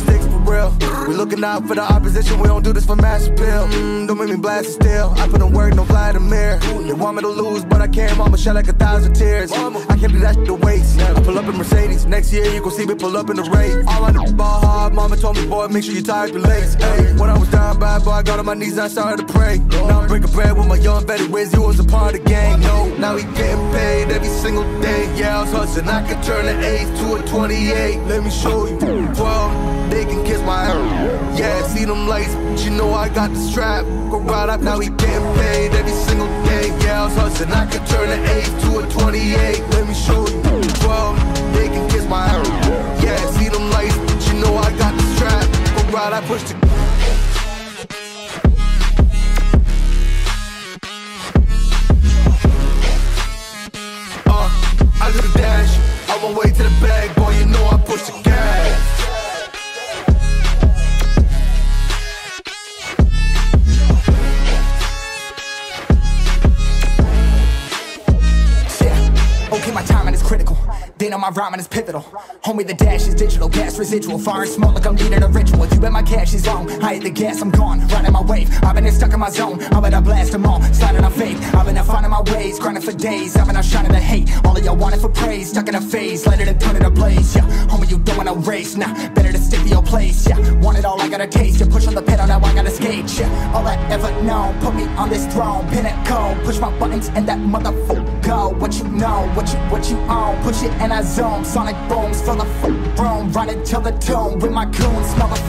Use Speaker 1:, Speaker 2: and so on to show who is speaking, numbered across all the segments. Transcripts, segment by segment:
Speaker 1: sticks for real. We looking out for the opposition, we don't do this for mass appeal. Mm, don't make me blast it still. I put in work, no fly to mirror. They want me to lose, but I can't, mama, shut like thousand tears. I can't do that shit to waste. I pull up in Mercedes. Next year, you gon' see me pull up in the race. All I know ball hard. Mama told me, boy, make sure you tie your legs. Hey, when I was down bad, boy, I got on my knees and I started to pray. Now I'm breaking bread with my young Betty Wiz. You was a part of the gang. No, now we getting paid every single day. Yeah, I was hustling. I could turn an 8 to a 28. Let me show you. 12, they can kiss my ass. Yeah, see them lights, but you know I got the strap. Go right up, now we getting paid every single day. I was hustling. I could turn an 8 to a 28. Let me show you. 12, they can my
Speaker 2: rhyming is pivotal. Homie, the dash is digital, gas residual. Fire and smoke like I'm leading a ritual. You bet my cash is on. I hit the gas, I'm gone. Riding my wave. I've been stuck in my zone. I bet I blast them all. Sliding on faith. I've been finding my ways. Grinding for days. I've been out shining the hate. All of y'all wanted for praise. Stuck in a phase. Let it and turn it ablaze. Yeah. Homie, you don't want no race. Nah, better to stick to your place. Yeah. Want it all, I gotta taste. You push on the pedal, now I gotta skate. Yeah. I ever known. Put me on this throne. Pinnacle. Push my buttons and that motherfucker go. What you know, what you, what you own. Push it and I zoom. Sonic booms fill the room. Run it till the tomb with my goons. Smell the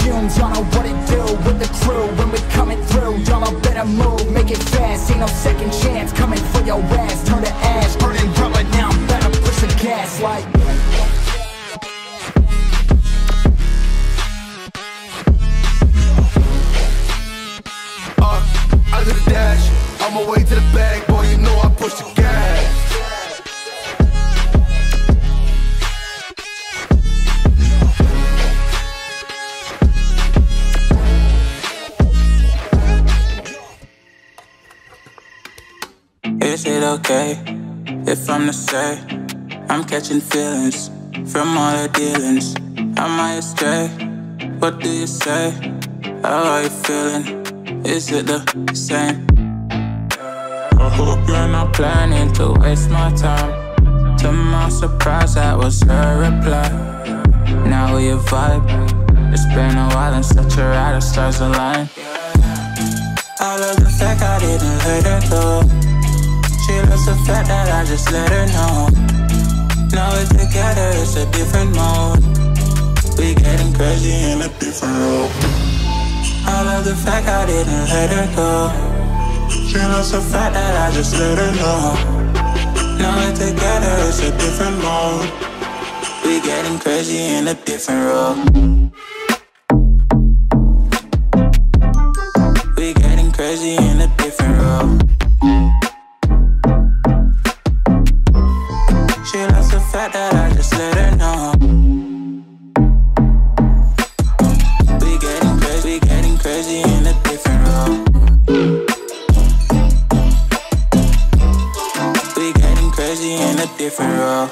Speaker 2: fumes. Y'all know what it do with the crew when we coming through. Y'all know better move, make it fast. Ain't no second chance coming for your ass. Turn to ash, burning rubber now. I'm Better push the gas like.
Speaker 1: My way to the bag, boy, you know I push the gas.
Speaker 3: Is it okay if I'm to say I'm catching feelings from all the dealings? I astray? What do you say? How are you feeling? Is it the same? I hope you're not planning to waste my time. To my surprise, that was her reply. Now we vibe. It's been a while and such a ride, the stars align. I love the fact I didn't let her go. She loves the fact that I just let her know. Now we're together, it's a different mode. We getting crazy in a different role. I love the fact I didn't let her go. She loves the fact that I just let her know. Now we're together, it's a different mode. We getting crazy in a different role. We getting crazy in a different role. She loves the fact that I a different role.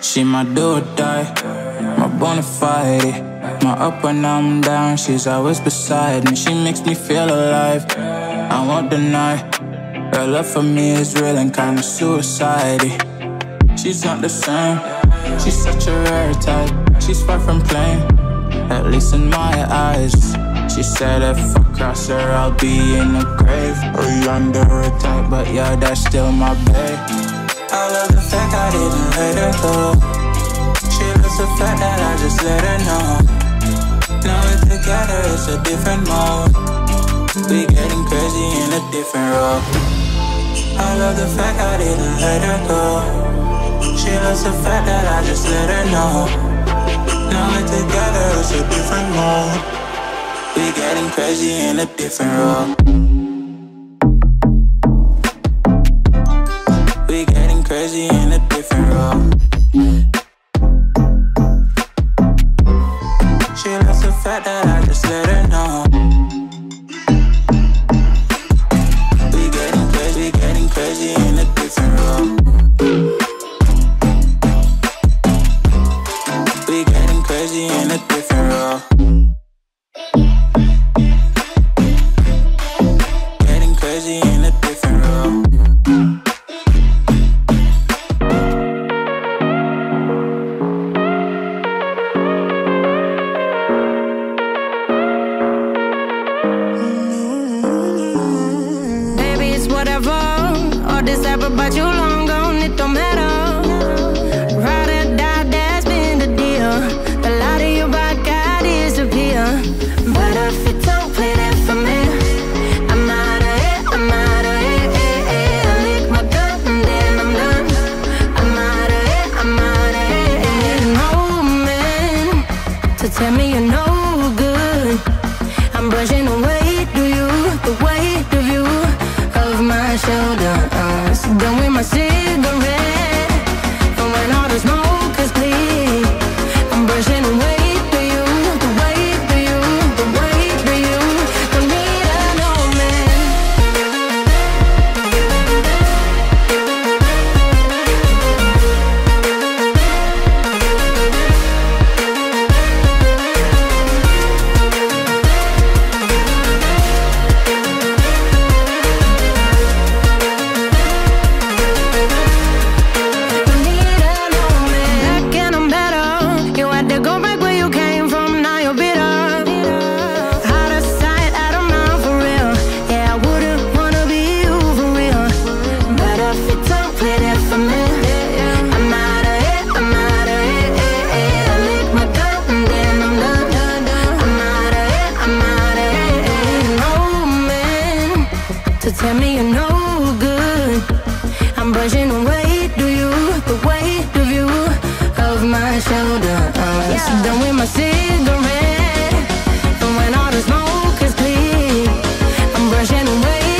Speaker 3: She my do or die, my bona fide. My up when I'm down, she's always beside me. She makes me feel alive. I won't deny. Her love for me is real and kinda suicide. She's not the same. She's such a rare type. She's far from plain, at least in my eyes. She said if I cross her, I'll be in the grave or under type. But yeah, that's still my babe. I love the fact I didn't let her go. She loves the fact that I just let her know. Now we're together, it's a different mode. We getting crazy in a different role. I love the fact I didn't let her go. She loves the fact that I just let her know. Now we're together, it's a different mode. We getting crazy in a different role. We're getting crazy in a different role.
Speaker 4: tell me you know Tell me you're no good. I'm brushing away, do you? The weight of you, of my shoulders. Yeah. Done with my cigarette. And when all the smoke is clear, I'm brushing away.